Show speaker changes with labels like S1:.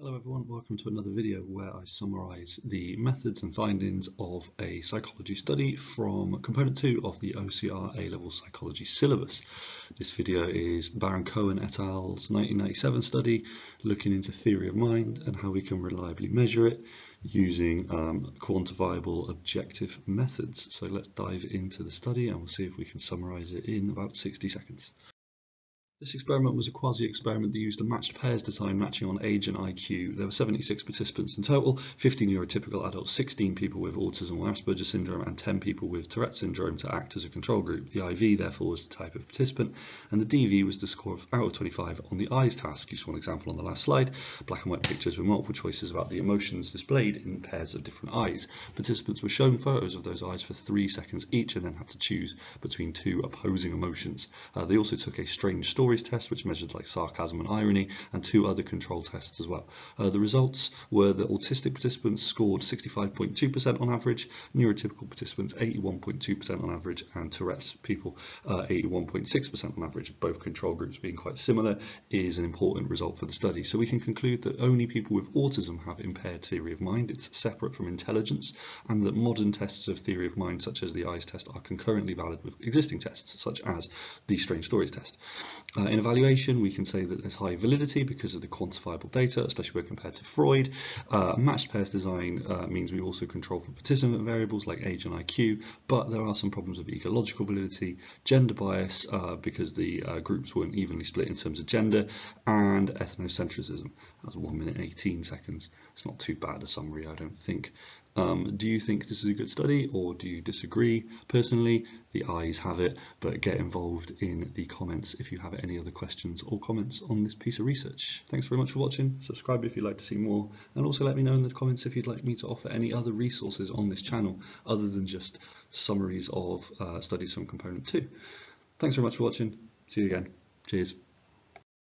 S1: Hello everyone, welcome to another video where I summarise the methods and findings of a psychology study from component 2 of the OCR A-Level Psychology syllabus. This video is Baron Cohen et al.'s 1997 study looking into theory of mind and how we can reliably measure it using um, quantifiable objective methods. So let's dive into the study and we'll see if we can summarise it in about 60 seconds. This experiment was a quasi-experiment that used a matched pairs design matching on age and IQ. There were 76 participants in total, 15 neurotypical adults, 16 people with autism or Asperger syndrome, and 10 people with Tourette syndrome to act as a control group. The IV, therefore, was the type of participant, and the DV was the score of out of 25 on the eyes task. You saw an example on the last slide, black and white pictures with multiple choices about the emotions displayed in pairs of different eyes. Participants were shown photos of those eyes for three seconds each and then had to choose between two opposing emotions. Uh, they also took a strange story stories test, which measured like sarcasm and irony, and two other control tests as well. Uh, the results were that autistic participants scored 65.2% on average, neurotypical participants 81.2% on average, and Tourette's people 81.6% uh, on average. Both control groups being quite similar is an important result for the study. So we can conclude that only people with autism have impaired theory of mind. It's separate from intelligence, and that modern tests of theory of mind, such as the eyes test, are concurrently valid with existing tests, such as the strange stories test. Uh, in evaluation, we can say that there's high validity because of the quantifiable data, especially when compared to Freud. Uh, matched pairs design uh, means we also control for participant variables like age and IQ, but there are some problems of ecological validity, gender bias uh, because the uh, groups weren't evenly split in terms of gender, and ethnocentrism. That's 1 minute 18 seconds. It's not too bad a summary, I don't think. Um, do you think this is a good study or do you disagree? Personally, the eyes have it, but get involved in the comments if you have any other questions or comments on this piece of research. Thanks very much for watching. Subscribe if you'd like to see more and also let me know in the comments if you'd like me to offer any other resources on this channel other than just summaries of uh, studies from component 2. Thanks very much for watching. See you again. Cheers.